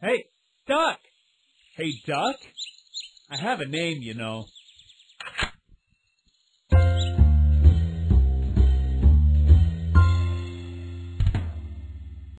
Hey, Duck! Hey, Duck! I have a name, you know.